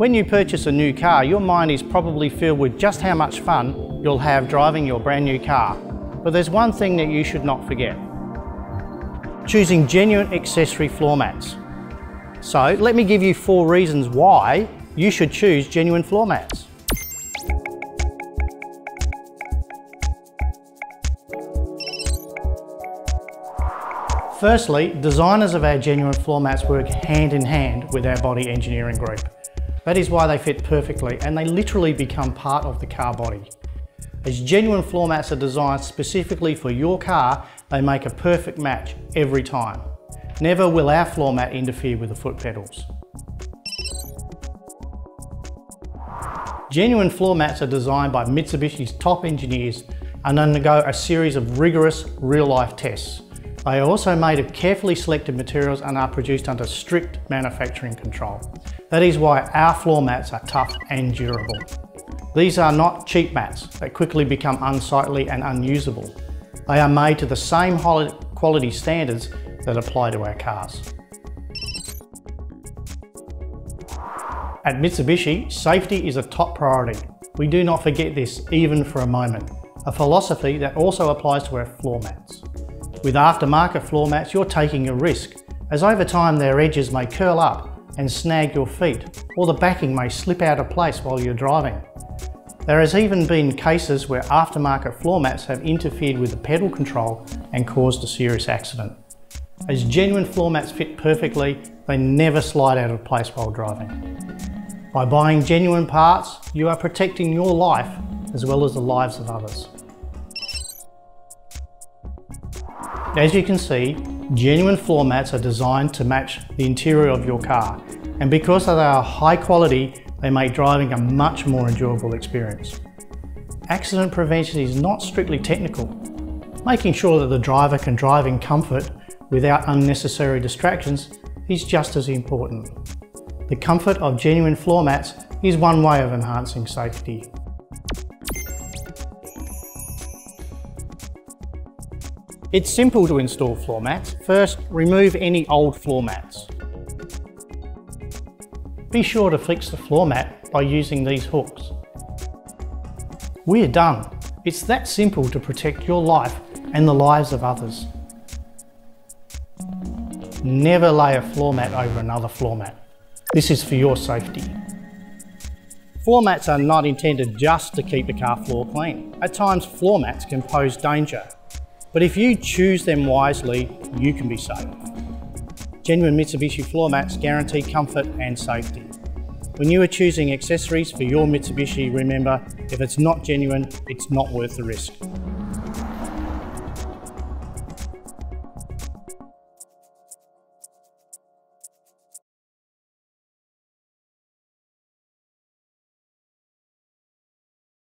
When you purchase a new car, your mind is probably filled with just how much fun you'll have driving your brand new car. But there's one thing that you should not forget. Choosing genuine accessory floor mats. So let me give you four reasons why you should choose genuine floor mats. Firstly, designers of our genuine floor mats work hand in hand with our body engineering group. That is why they fit perfectly and they literally become part of the car body. As genuine floor mats are designed specifically for your car, they make a perfect match every time. Never will our floor mat interfere with the foot pedals. Genuine floor mats are designed by Mitsubishi's top engineers and undergo a series of rigorous real-life tests. They are also made of carefully selected materials and are produced under strict manufacturing control. That is why our floor mats are tough and durable. These are not cheap mats that quickly become unsightly and unusable. They are made to the same high quality standards that apply to our cars. At Mitsubishi, safety is a top priority. We do not forget this even for a moment, a philosophy that also applies to our floor mats. With aftermarket floor mats, you're taking a risk, as over time their edges may curl up and snag your feet, or the backing may slip out of place while you're driving. There has even been cases where aftermarket floor mats have interfered with the pedal control and caused a serious accident. As genuine floor mats fit perfectly, they never slide out of place while driving. By buying genuine parts, you are protecting your life as well as the lives of others. As you can see, genuine floor mats are designed to match the interior of your car, and because they are high quality, they make driving a much more enjoyable experience. Accident prevention is not strictly technical. Making sure that the driver can drive in comfort without unnecessary distractions is just as important. The comfort of genuine floor mats is one way of enhancing safety. It's simple to install floor mats. First, remove any old floor mats. Be sure to fix the floor mat by using these hooks. We're done. It's that simple to protect your life and the lives of others. Never lay a floor mat over another floor mat. This is for your safety. Floor mats are not intended just to keep the car floor clean. At times, floor mats can pose danger. But if you choose them wisely, you can be safe. Genuine Mitsubishi floor mats guarantee comfort and safety. When you are choosing accessories for your Mitsubishi, remember, if it's not genuine, it's not worth the risk.